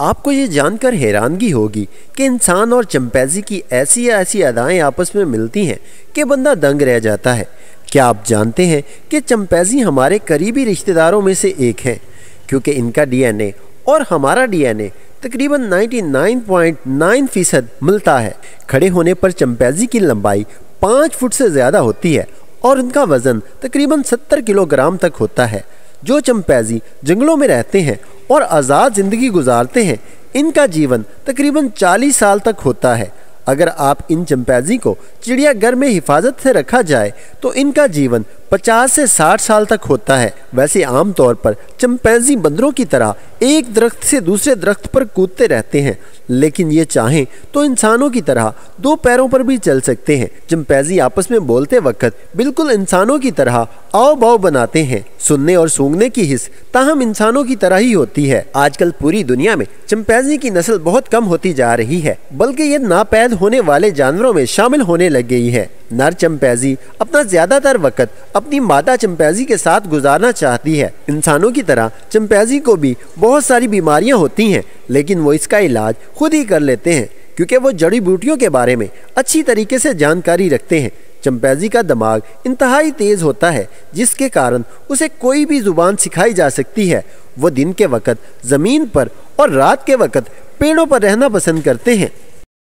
आपको ये जानकर हैरानगी होगी कि इंसान और चंपैजी की ऐसी ऐसी अदाएँ आपस में मिलती हैं कि बंदा दंग रह जाता है। क्या आप जानते हैं कि चंपैजी हमारे करीबी रिश्तेदारों में से एक है? क्योंकि इनका डीएनए और हमारा डीएनए तकरीबन 99.9 फ़ीसद मिलता है। खड़े होने पर चंपैजी की लंबाई पाँच फुट से ज़्यादा होती है और उनका वज़न तकरीबन 70 किलोग्राम तक होता है। जो चंपैजी जंगलों में रहते हैं और आज़ाद ज़िंदगी गुजारते हैं। इनका जीवन तकरीबन 40 साल तक होता है। अगर आप इन चंपैजी को चिड़ियाघर में हिफाजत से रखा जाए तो इनका जीवन 50 से 60 साल तक होता है। वैसे आमतौर पर चंपैजी बंदरों की तरह एक दरख्त से दूसरे दरख्त पर कूदते रहते हैं। लेकिन ये चाहें तो इंसानों की तरह दो पैरों पर भी चल सकते हैं। चंपैजी आपस में बोलते वक्त बिल्कुल इंसानों की तरह आओ बाव बनाते हैं। सुनने और सूंघने की हिस्स ताहम इंसानों की तरह ही होती है। आजकल पूरी दुनिया में चंपैजी की नस्ल बहुत कम होती जा रही है, बल्कि ये नापैद होने वाले जानवरों में शामिल होने लग गई है। नर चंपैजी अपना ज़्यादातर वक्त अपनी मादा चंपैजी के साथ गुजारना चाहती है। इंसानों की तरह चंपैजी को भी बहुत सारी बीमारियाँ होती हैं, लेकिन वो इसका इलाज खुद ही कर लेते हैं, क्योंकि वो जड़ी बूटियों के बारे में अच्छी तरीके से जानकारी रखते हैं। चंपैजी का दिमाग इंतहाई तेज होता है, जिसके कारण उसे कोई भी ज़ुबान सिखाई जा सकती है। वो दिन के वक्त ज़मीन पर और रात के वक्त पेड़ों पर रहना पसंद करते हैं।